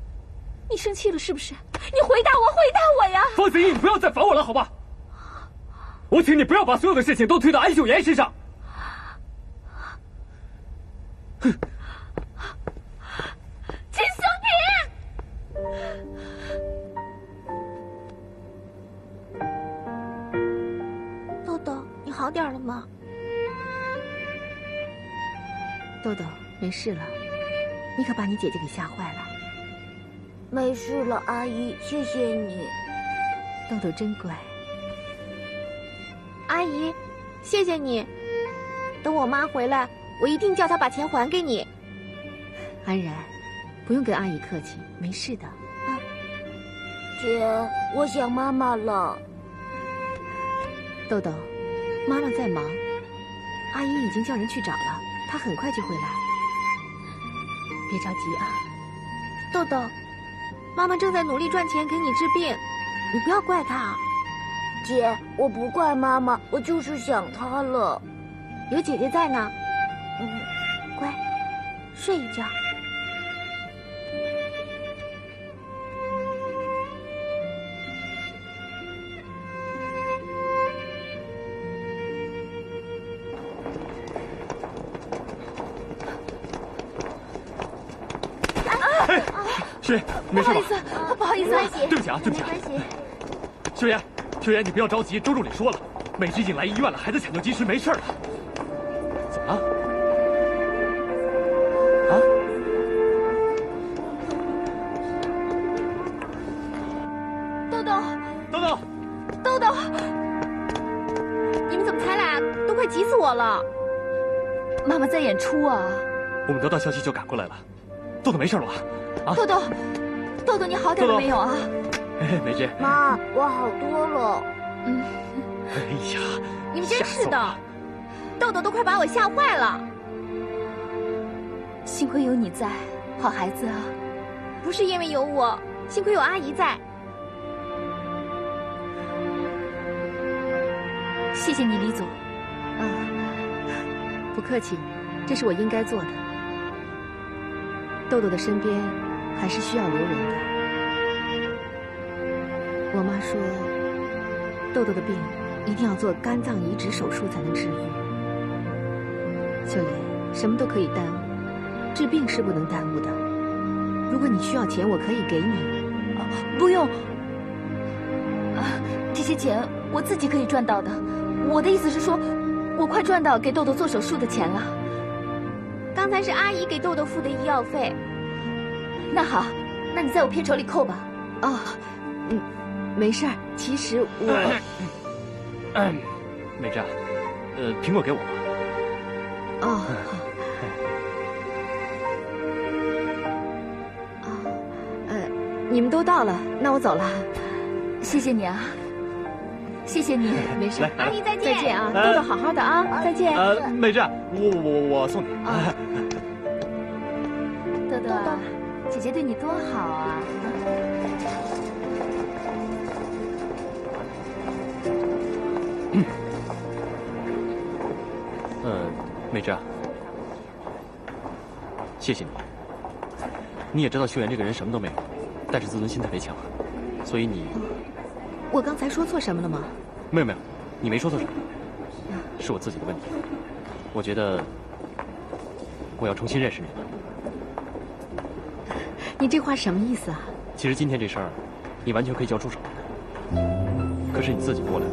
你生气了是不是？你回答我，回答我呀！
方子英，你不要再烦我了，好吧？我请你不要把所有的事情都推到安秀妍身上。哼！
秦松
平，豆豆，你好点了吗？
豆豆，没事了，你可把你姐姐给吓坏了。
没事了，阿姨，谢谢你。
豆豆真乖。
阿姨，谢谢你。等我妈回来，我一定叫她把钱还给你。
安然，不用跟阿姨客气，没事的。
啊，姐，我想妈妈了。
豆豆，妈妈在忙，阿姨已经叫人去找了，她很快就会来。别着急啊，
豆豆，妈妈正在努力赚钱给你治病，你不要怪她。姐，我不怪妈妈，我就是想她了。有姐姐在呢。嗯，乖，睡一觉。
哎，秀妍，没事吧？
不好意思，
不好意思，对不起啊，对不起啊。秀妍，秀妍，你不要着急，周助理说了，美芝已经来医院了，孩子抢救及时，没事了。怎么了？啊？
豆豆，
豆豆，
豆豆，
你们怎么才来啊？都快急死我了！
妈妈在演出啊。
我们得到消息就赶过来了。豆豆没事了吧？啊，
豆豆，豆豆，你好点了没有啊？
哎，(laughs) 美娟，
妈，我好多了。
嗯，
哎呀，(laughs)
你们真是的，豆豆都快把我吓坏了。
幸亏有你在，好孩子啊！
不是因为有我，幸亏有阿姨在。
谢谢你，李总。
啊，不客气，这是我应该做的。豆豆的身边还是需要留人的。我妈说，豆豆的病一定要做肝脏移植手术才能治愈。秀莲，什么都可以耽误，治病是不能耽误的。如果你需要钱，我可以给你。
不用，啊，这些钱我自己可以赚到的。我的意思是说，我快赚到给豆豆做手术的钱了。
刚才是阿姨给豆豆付的医药费。
那好，那你在我片酬里扣吧。
哦，嗯，没事儿。其实我，
嗯，美珍，呃，苹果给我吧。
哦好呃。你们都到了，那我走了。
谢谢你啊，谢谢你，
没事。
阿姨再见，
再见啊，豆豆好好的啊，再见。
呃，美珍，我我我送你。
啊，(laughs)
豆豆，姐姐对你多好啊。
美珍，谢谢你。你也知道秀妍这个人什么都没有。但是自尊心特别强，所以你，
我刚才说错什么了吗？
没有没有，你没说错什么，是我自己的问题。我觉得我要重新认识你了。
你这话什么意思啊？
其实今天这事儿，你完全可以交助手的。可是你自己过来了，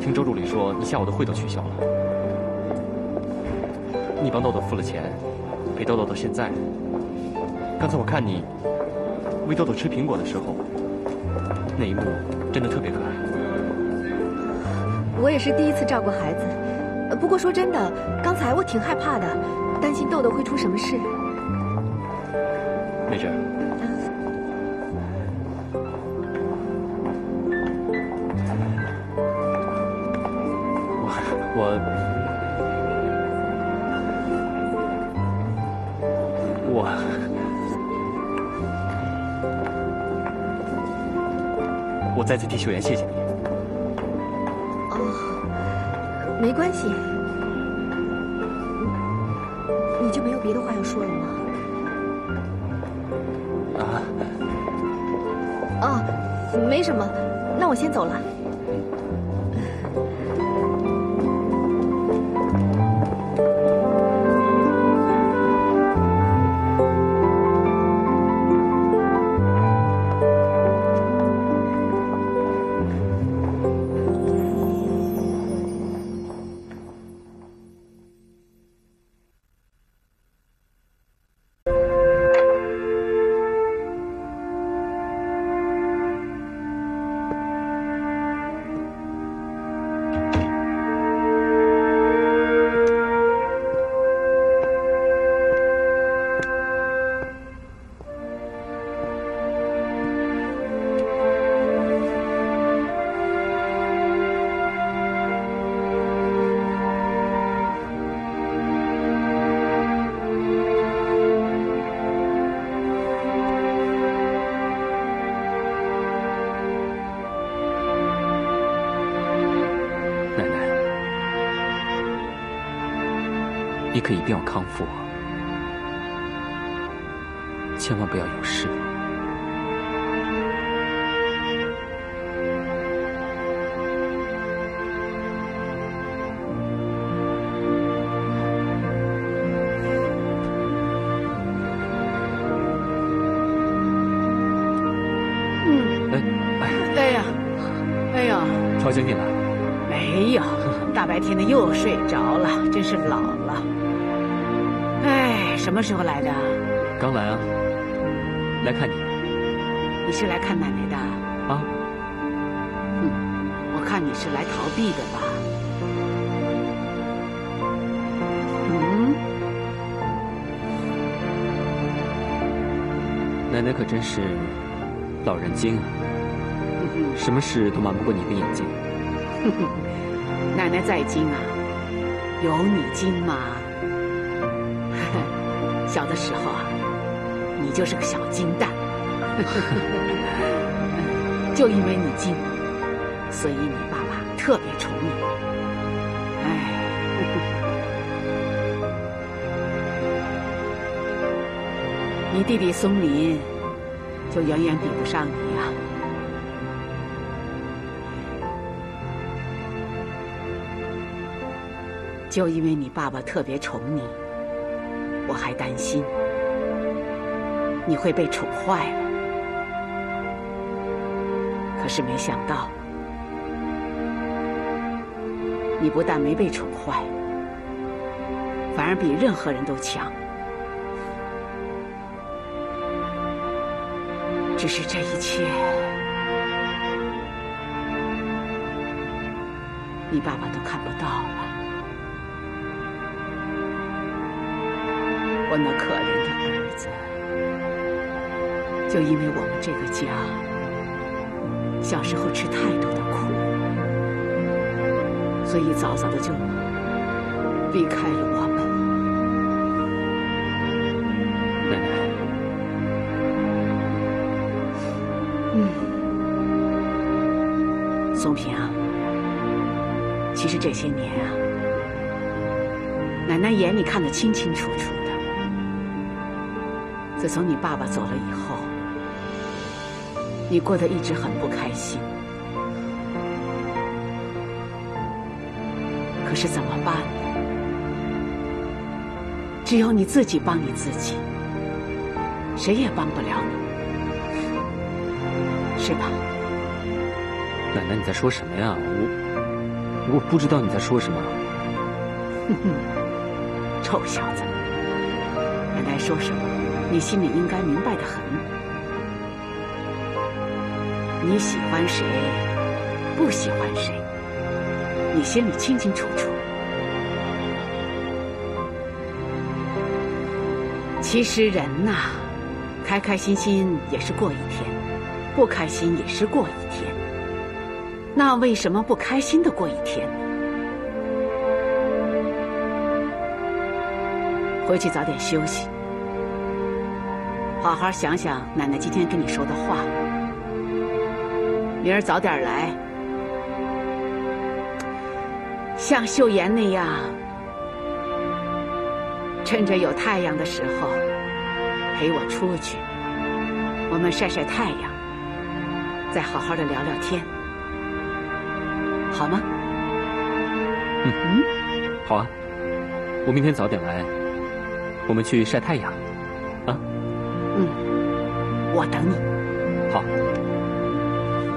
听周助理说你下午的会都取消了。你帮豆豆付了钱，陪豆豆到现在。刚才我看你。喂豆豆吃苹果的时候，那一幕真的特别可爱。
我也是第一次照顾孩子，不过说真的，刚才我挺害怕的，担心豆豆会出什么事。
我再次替秀妍谢谢你。
哦，没关系。你就没有别的话要说了吗？
啊？
哦，没什么。那我先走了。
可一定要康复，千万不要有事。
嗯，哎，哎呀，哎呀，
吵醒你了？
没有，大白天的又睡着了，真是老么时候来的？
刚来啊，来看你。
你是来看奶奶的？
啊。
嗯，我看你是来逃避的吧？嗯。
奶奶可真是老人精啊，什么事都瞒不过你的眼睛。
奶奶再精啊，有你精吗？小的时候啊，你就是个小金蛋，(laughs) 就因为你精，所以你爸爸特别宠你。哎，你弟弟松林就远远比不上你呀、就因为你爸爸特别宠你，我还担心你会被宠坏了。可是没想到，你不但没被宠坏，反而比任何人都强。只是这一切，你爸爸都看不到了。我那可怜的儿子，就因为我们这个家小时候吃太多的苦，所以早早的就离开了我们。
奶奶，
嗯，松平啊，其实这些年啊，奶奶眼里看得清清楚楚的。自从你爸爸走了以后，你过得一直很不开心。可是怎么办呢？只有你自己帮你自己，谁也帮不了你，是吧？
奶奶你在说什么呀？我我不知道你在说什么。
哼哼，臭小子，奶奶说什么，你心里应该明白的很。你喜欢谁，不喜欢谁，你心里清清楚楚。其实人呐，开开心心也是过一天，不开心也是过一天。那为什么不开心的过一天？回去早点休息，好好想想奶奶今天跟你说的话。明儿早点来，像秀妍那样，趁着有太阳的时候陪我出去，我们晒晒太阳，再好好的聊聊天，好吗？
嗯嗯，好啊，我明天早点来，我们去晒太阳，
我等你。
好，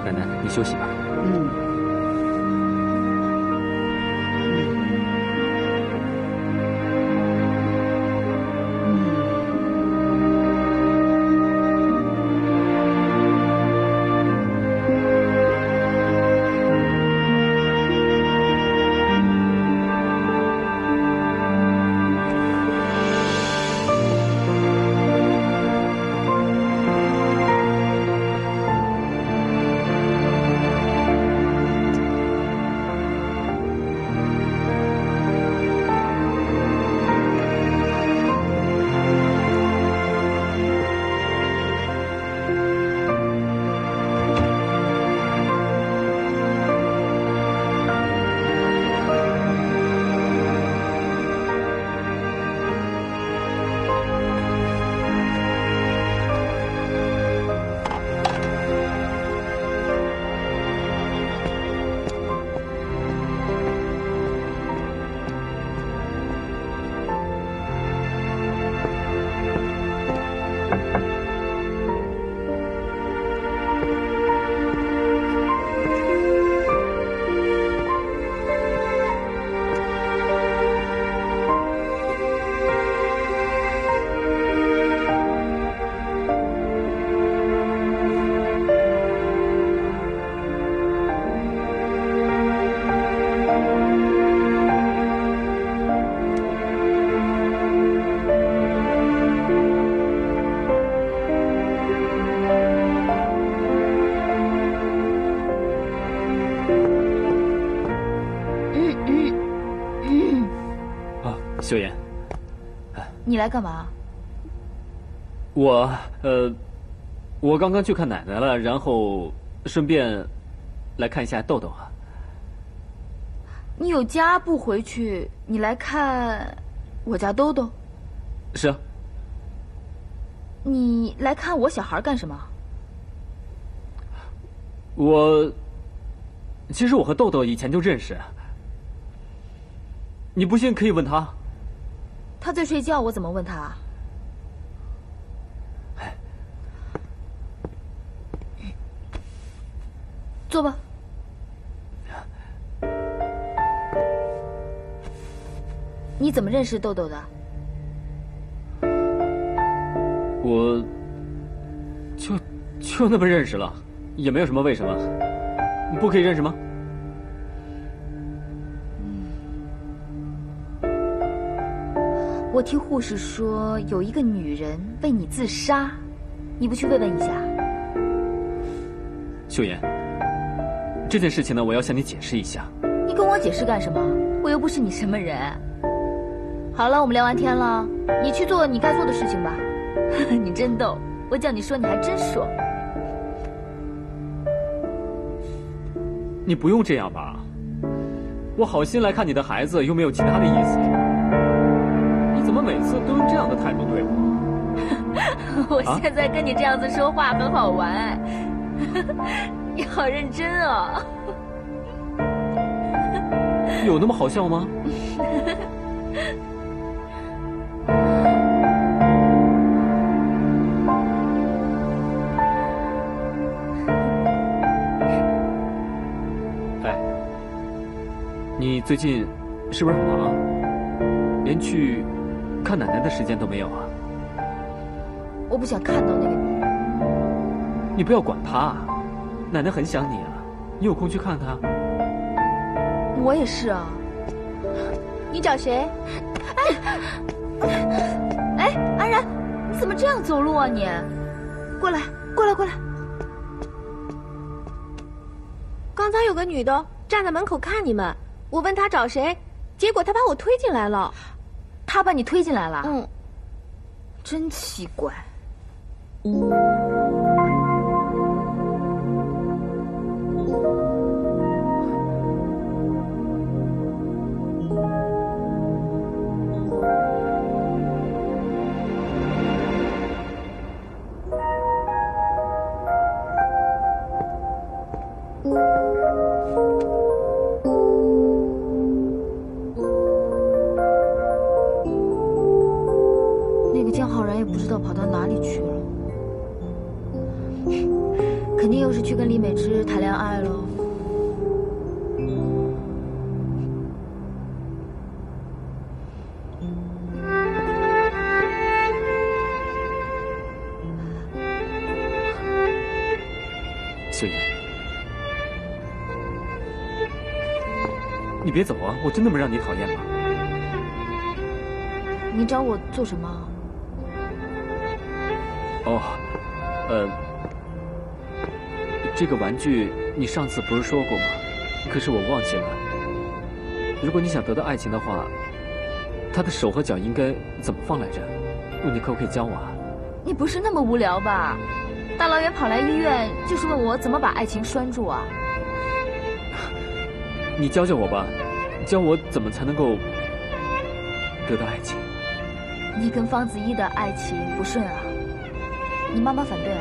奶奶你休息吧。
嗯。
你来干嘛？
我呃，我刚刚去看奶奶了，然后顺便来看一下豆豆啊。
你有家不回去，你来看我家豆豆？
是啊。
你来看我小孩干什么？
我，其实我和豆豆以前就认识。你不信可以问他。
他在睡觉，我怎么问他？坐吧。你怎么认识豆豆的？
我，就就那么认识了，也没有什么为什么。你不可以认识吗？
我听护士说有一个女人为你自杀，你不去慰问一下？
秀妍，这件事情呢，我要向你解释一下。
你跟我解释干什么？我又不是你什么人。好了，我们聊完天了，你去做你该做的事情吧。(laughs) 你真逗，我叫你说你还真说。
你不用这样吧？我好心来看你的孩子，又没有其他的意思。么每次都用这样的态度对我？(laughs)
我现在跟你这样子说话很好玩，(laughs) 你好认真哦。
有那么好笑吗？(laughs) 哎，你最近是不是很忙？连去看奶奶的时间都没有啊？
我不想看到那个女人。
你不要管她，奶奶很想你啊。你有空去看她。
我也是啊。
你找谁？
哎，哎，安然，你怎么这样走路啊你？过来，过来，过来。
刚才有个女的站在门口看你们，我问她找谁，结果她把我推进来了。
她把你推进来了？
嗯。
真奇怪。
我真那么让你讨厌吗？
你找我做什么？
哦，呃，这个玩具你上次不是说过吗？可是我忘记了。如果你想得到爱情的话，他的手和脚应该怎么放来着？你可不可以教我啊？
你不是那么无聊吧？大老远跑来医院，就是问我怎么把爱情拴住啊？
你教教我吧，教我怎么才能够得到爱情。
你跟方子怡的爱情不顺啊？你妈妈反对啊？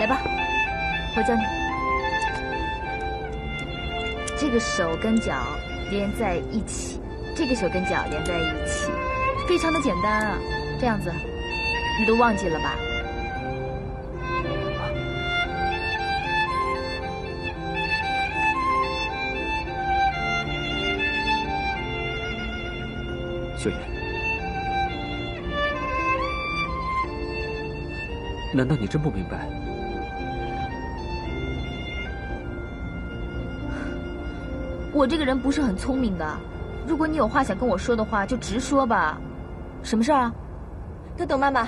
来吧，我教你。这个手跟脚连在一起，这个手跟脚连在一起，非常的简单啊。这样子，你都忘记了吧？
秀妍，难道你真不明白？
我这个人不是很聪明的，如果你有话想跟我说的话，就直说吧。什么事儿啊？
豆豆妈妈，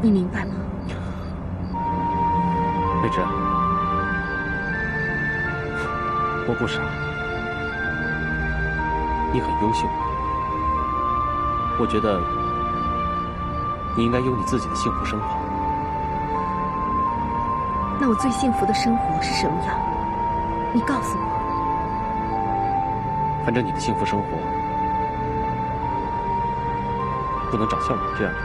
你明白吗？
美芝，我不傻，你很优秀，我觉得你应该有你自己的幸福生活。
那我最幸福的生活是什么样？你告诉我。
反正你的幸福生活不能找像我这样的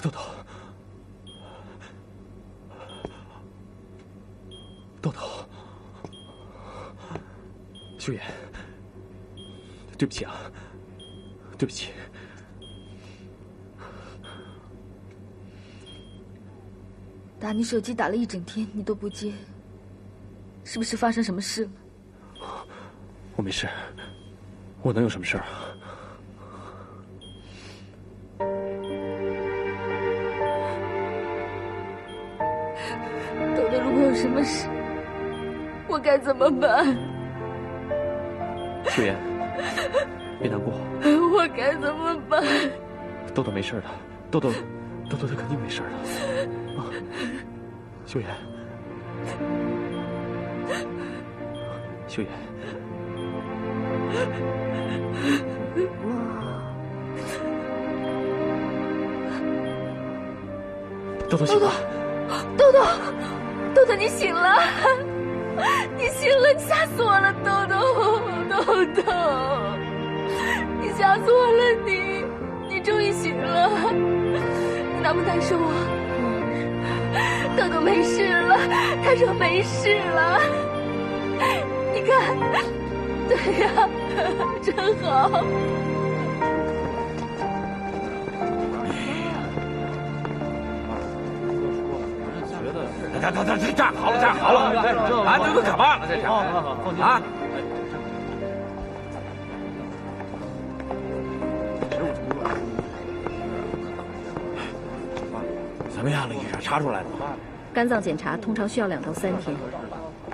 豆豆，豆豆，秀妍，对不起啊，对不起。
打你手机打了一整天，你都不接，是不是发生什么事了？
我没事，我能有什么事啊？
什么事，我该怎么办？
秀妍，别难过，
我该怎么办？
豆豆没事的，豆豆，豆豆他肯定没事的。啊，秀妍，秀妍。
豆豆醒了，
豆豆，豆豆，你醒了，(laughs) 你醒了，你吓死我了，豆豆，豆豆，(laughs) 你吓死我了，你，你终于醒了，你难不难受啊？豆豆没事了，他说没事了，你看，对呀，(laughs) 真好。
站站站站站好了，站好了！啊，这都干嘛了？这是啊！怎么样了？医生查出来了吗？
肝脏检查通常需要两到三天，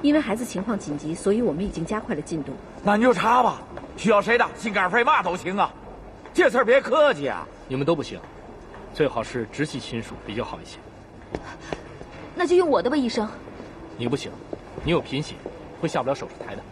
因为孩子情况紧急，所以我们已经加快了进度。
那你就查吧，需要谁的心肝肺嘛都行啊，这事儿别客气啊。
你们都不行，最好是直系亲属比较好一些。
那就用我的吧，医生。
你不行，你有贫血，会下不了手术台的。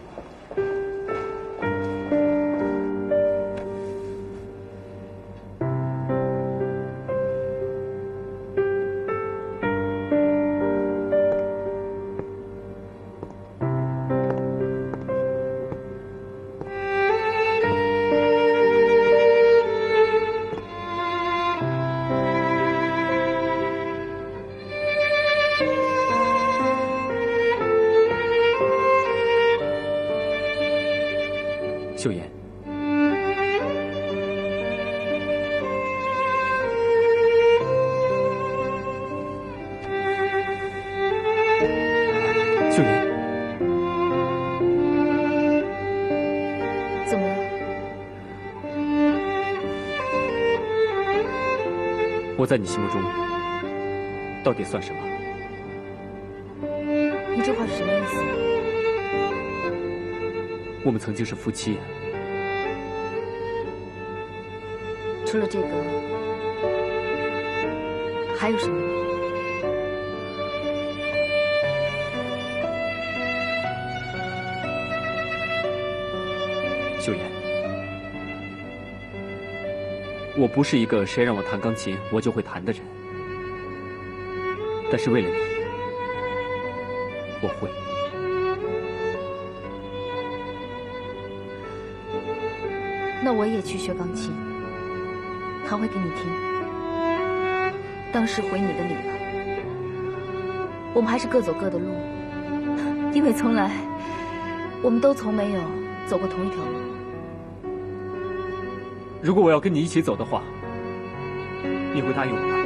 在你心目中到底算什么？
你这话是什么意思？
我们曾经是夫妻，
除了这个，还有什么？
我不是一个谁让我弹钢琴我就会弹的人，但是为了你，我会。
那我也去学钢琴，弹会给你听，当是回你的礼了。我们还是各走各的路，因为从来我们都从没有走过同一条路。
如果我要跟你一起走的话，你会答应我吗？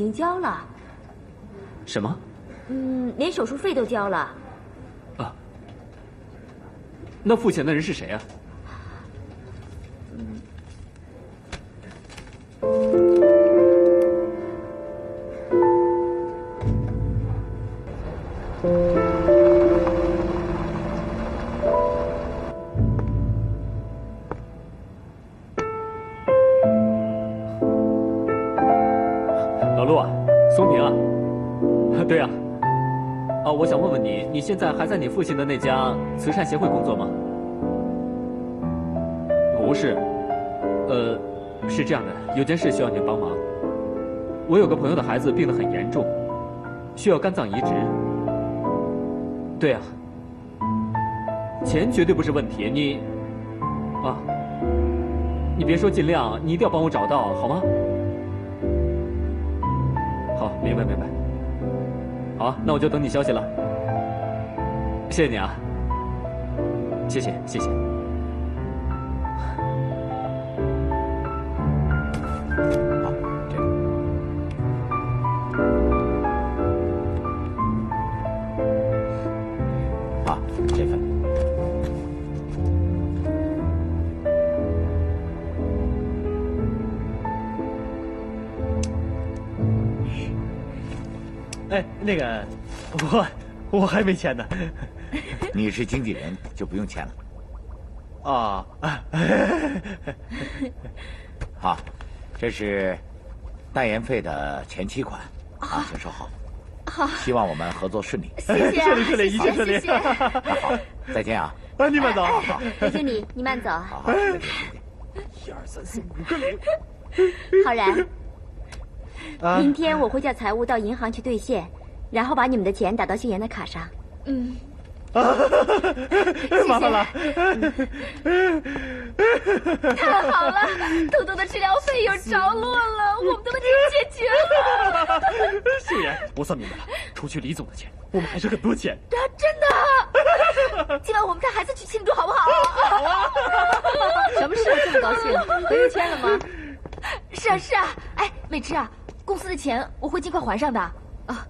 经交了，
什么？
嗯，连手术费都交了。
啊那付钱的人是谁啊？老陆啊，松平啊，对啊，啊，我想问问你，你现在还在你父亲的那家慈善协会工作吗？不是，呃，是这样的，有件事需要你帮忙。我有个朋友的孩子病得很严重，需要肝脏移植。对啊，钱绝对不是问题，你，啊，你别说尽量，你一定要帮我找到，好吗？明白明白。好，那我就等你消息了。谢谢你啊，谢谢谢谢。
还没签呢。(laughs)
你是经纪人，就不用签了。
啊啊！(laughs)
好，这是代言费的前期款，啊，请收好。
好，
希望我们合作顺利。
谢谢啊，(laughs)
顺利顺利，一切顺利。
好，再见啊！
啊，你慢走。
好，
刘经理，你慢走。
好好，再见再见。
一二三四五个零。
浩然，
啊
明天我会叫财务到银行去兑现，然后把你们的钱打到秀妍的卡上。
嗯，(laughs)
麻烦了。
太好了，豆豆的治疗费有着落了，(laughs) 我们的问题解决了。
秀妍，我算明白了，除去李总的钱，我们还是很多钱。(laughs)
啊，真的！今晚我们带孩子去庆祝好不好？好啊！
什么事这么高兴？合约签了吗？
是啊是啊，哎，美芝啊，公司的钱我会尽快还上的。
啊，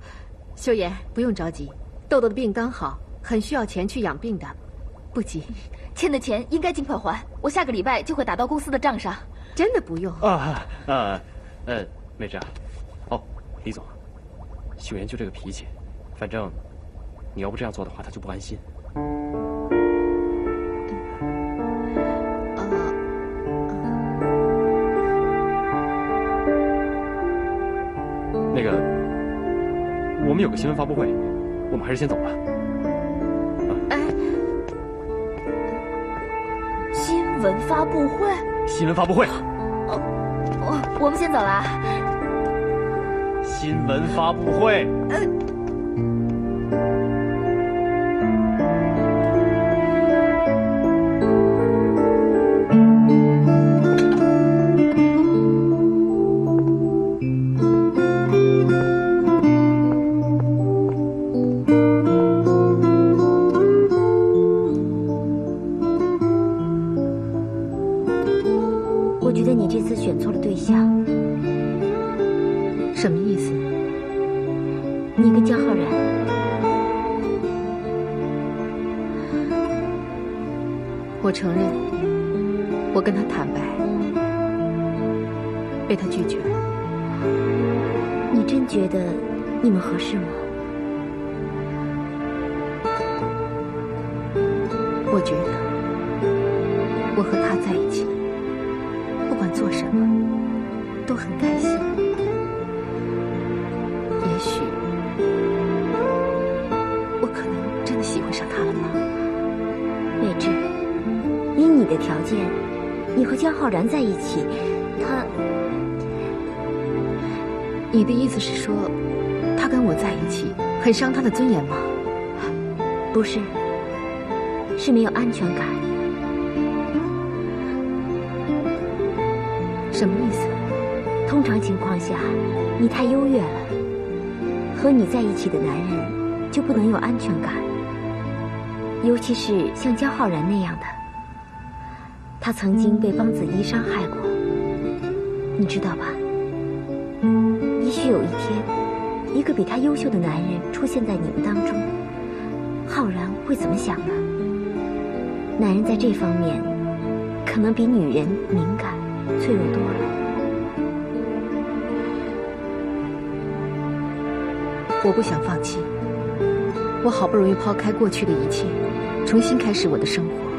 秀妍，不用着急，豆豆的病刚好，很需要钱去养病的，不急。(laughs)
欠的钱应该尽快还，我下个礼拜就会打到公司的账上。
真的不用
啊啊呃，美芝啊，哦，李总，秀妍就这个脾气，反正你要不这样做的话，她就不安心。那个，我们有个新闻发布会，我们还是先走吧。
哎，新闻发布会，
新闻发布会，哦
我我们先走了。
新闻发布会。
我
伤他的尊严吗？
不是，是没有安全感。
什么意思？
通常情况下，你太优越了，和你在一起的男人就不能有安全感，尤其是像江浩然那样的，他曾经被方子怡伤害过，你知道吧？也许有一天，一个比他优秀的男人出现在你们当中，浩然会怎么想呢？男人在这方面，可能比女人敏感、脆弱多了。
我不想放弃。我好不容易抛开过去的一切，重新开始我的生活。